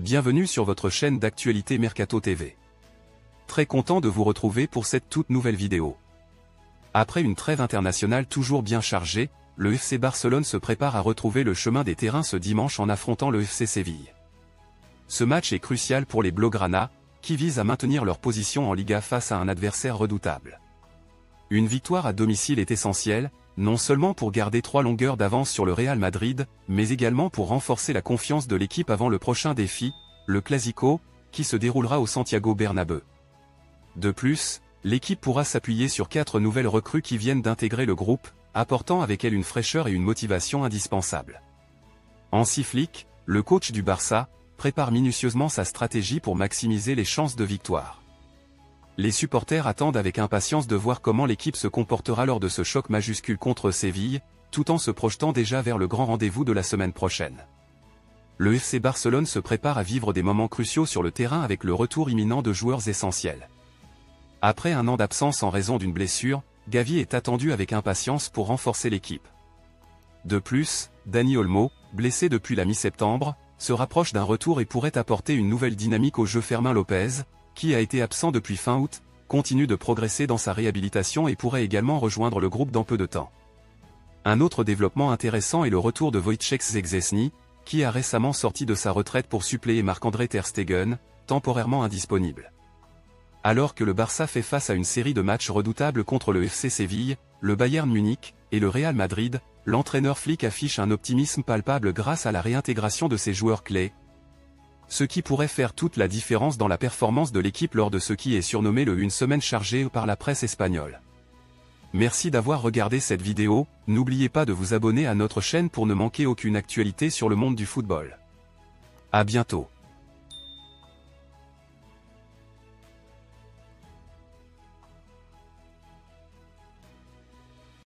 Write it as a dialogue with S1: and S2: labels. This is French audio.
S1: bienvenue sur votre chaîne d'actualité Mercato TV. Très content de vous retrouver pour cette toute nouvelle vidéo. Après une trêve internationale toujours bien chargée, le FC Barcelone se prépare à retrouver le chemin des terrains ce dimanche en affrontant le FC Séville. Ce match est crucial pour les Blaugrana, qui visent à maintenir leur position en Liga face à un adversaire redoutable. Une victoire à domicile est essentielle, non seulement pour garder trois longueurs d'avance sur le Real Madrid, mais également pour renforcer la confiance de l'équipe avant le prochain défi, le Clasico, qui se déroulera au Santiago Bernabeu. De plus, l'équipe pourra s'appuyer sur quatre nouvelles recrues qui viennent d'intégrer le groupe, apportant avec elles une fraîcheur et une motivation indispensables. Hansi Flick, le coach du Barça, prépare minutieusement sa stratégie pour maximiser les chances de victoire. Les supporters attendent avec impatience de voir comment l'équipe se comportera lors de ce choc majuscule contre Séville, tout en se projetant déjà vers le grand rendez-vous de la semaine prochaine. Le FC Barcelone se prépare à vivre des moments cruciaux sur le terrain avec le retour imminent de joueurs essentiels. Après un an d'absence en raison d'une blessure, Gavi est attendu avec impatience pour renforcer l'équipe. De plus, Dani Olmo, blessé depuis la mi-septembre, se rapproche d'un retour et pourrait apporter une nouvelle dynamique au jeu Fermin Lopez, qui a été absent depuis fin août, continue de progresser dans sa réhabilitation et pourrait également rejoindre le groupe dans peu de temps. Un autre développement intéressant est le retour de Wojciech Zegzesny, qui a récemment sorti de sa retraite pour suppléer Marc-André Ter Stegen, temporairement indisponible. Alors que le Barça fait face à une série de matchs redoutables contre le FC Séville, le Bayern Munich et le Real Madrid, l'entraîneur Flick affiche un optimisme palpable grâce à la réintégration de ses joueurs clés, ce qui pourrait faire toute la différence dans la performance de l'équipe lors de ce qui est surnommé le une semaine chargée par la presse espagnole. Merci d'avoir regardé cette vidéo, n'oubliez pas de vous abonner à notre chaîne pour ne manquer aucune actualité sur le monde du football. À bientôt.